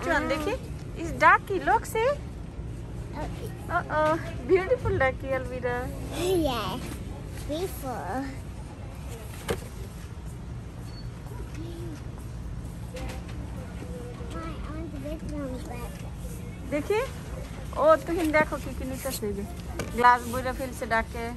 which one? देखिए इस डाकी lock से। ओह ब्यूटीफुल डाकी अलविदा। यस ओ तुम देखो कि कि नीचे से ग्लास बुरा फिल से डाके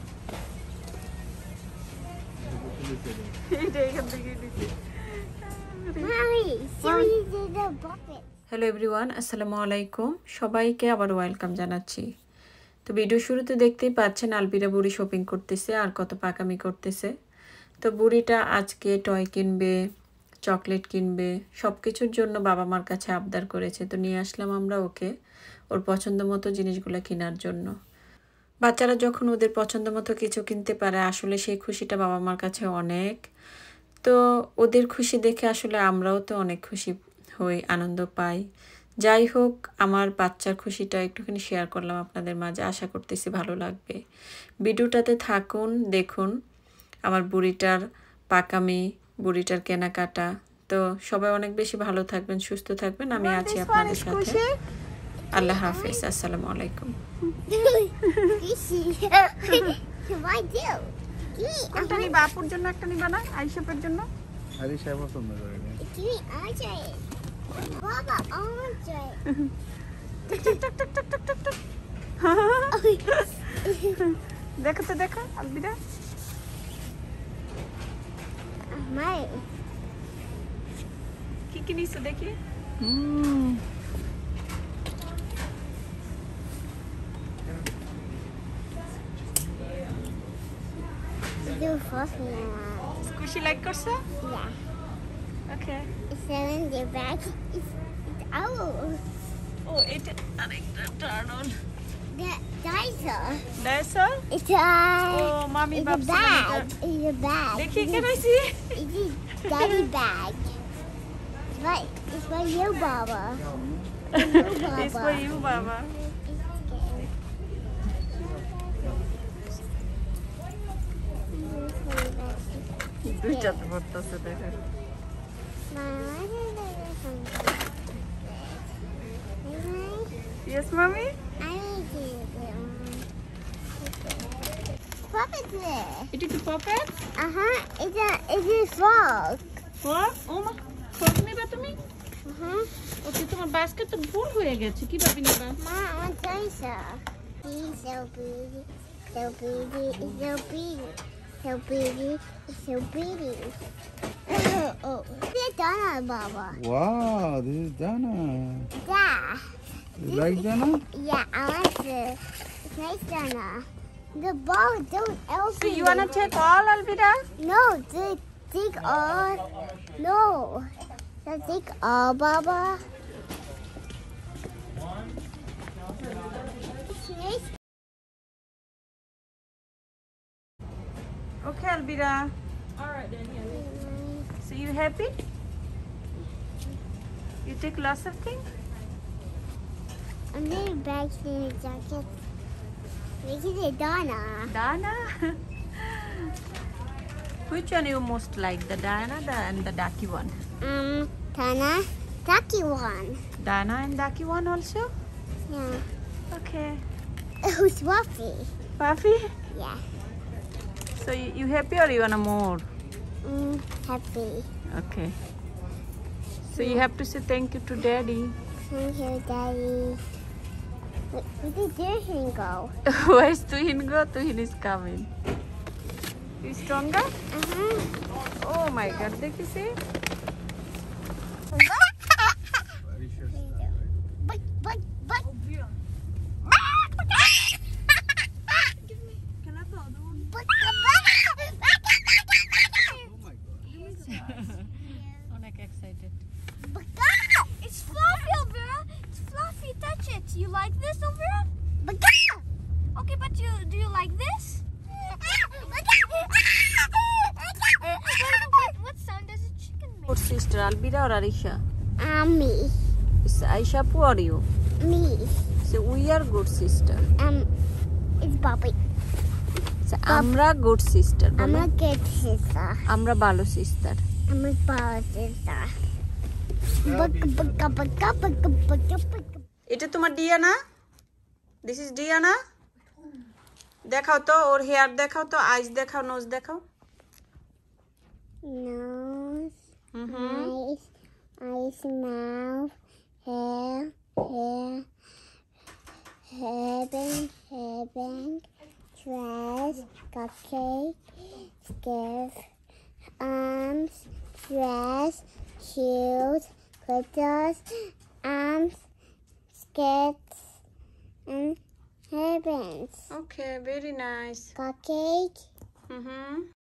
হ্যালো এভরিওয়ান আসসালামু আলাইকুম। সবাইকে আবার ওয়েলকাম জানাচ্ছি। তো ভিডিও শুরুতে দেখতেই পাচ্ছেন আলবিরা বুড়ি শপিং করতেছে আর কত পাকামি করতেছে। তো বুড়িটা আজকে টয় কিনবে চকলেট কিনবে সব কিছুর জন্য বাবা মার কাছে আবদার করেছে। তো নিয়ে আসলাম আমরা ওকে ওর পছন্দ মতো জিনিসগুলো কেনার জন্য। বাচ্চারা যখন ওদের পছন্দ মতো কিছু কিনতে পারে, আসলে সেই খুশিটা বাবা মার কাছে অনেক। তো ওদের খুশি দেখে আসলে আমরাও তো অনেক খুশি হই আনন্দ পাই। যাই হোক আমার বাচ্চার খুশিটা একটুখানি শেয়ার করলাম আপনাদের মাঝে। আশা করতেছি ভালো লাগবে। ভিডিওটাতে থাকুন দেখুন। আমার বুড়িটার পাকামি বুড়িটার কেনাকাটা। তো সবাই অনেক বেশি ভালো থাকবেন সুস্থ থাকবেন। আমি আছি আপনাদের সাথে। আল্লাহ হাফিজ। আসসালামু আলাইকুম। একটা নিবা আপুর জন্য একটা নিবা না? আইসেপের জন্য? আরে সে পছন্দ করে Baba, Andre. দেখো তো দেখো আলবিদা। কি কি নিছো দেখি? খুশি লাইক করছ? Yeah. Okay It's in the back. It's, it's owl. ও এটা আরেকটা turn on The dinosaur. ডাইসো It's uh, ও মামি it's a ভাবছিলাম bag. এটা It's a bag. দেখি It's কেন a- আইছি It's a daddy bag. It's my, it's my you, Baba. It's for you বাবা দুইটাতে পড়তেছে দেখো ইয়েস মামি What is it? এটা কি pocket Uh huh. It's a it's a frog. Frock ও মা ফ্রক নিবা তুমি Uh huh. ওকে তোমার বাস্কেট তো ভুল হয়ে গেছে কিভাবে নিবা Mom, I want dinosaur. He's so pretty, so pretty, it's so pretty, so pretty, it's so pretty. oh, it's Donna, Baba. Wow, this is Dana. Yeah, You like Dana? yeah, I want to. It's nice Donna. The ball don't help So you wanna take all Alveera? No, the take all. No, the take all, Baba. It's nice. Okay, Alveera. All right then here. So you happy? You take lots of things? I'm getting bags in a jacket. Making it Donna. Dana. Which one you most like, the Diana the, and the Ducky one? Um, Donna, lucky one. Dana and Ducky one also? Yeah. Okay. Who's Wuffy? Puffy? Yeah. So you, you happy or you wanna more? Mm, happy. Okay. So you have to say thank you to Daddy. Thank you, Daddy. Where did your hand go? Where's Tuhin go? Tuhin is coming. You stronger? Uh-huh. Oh my god, did you see? sister, Alvira or me. Is Aisha, who are you? Me. So we are good sister. Um, it's Bobby. So আমরা good sister আমরা get sister ভালো sister এটা তোমার ডিয়ানা this is ডিয়ানা দেখাও তো ওর hair দেখাও তো আইস দেখাও নোজ দেখাও না his mouth, hair, hair, heaven, heaven, dress, cupcake, scarf, arms, dress, shoes, glitters, arms, skirts, and ribbons. Okay, very nice. Cupcake. Mm-hmm.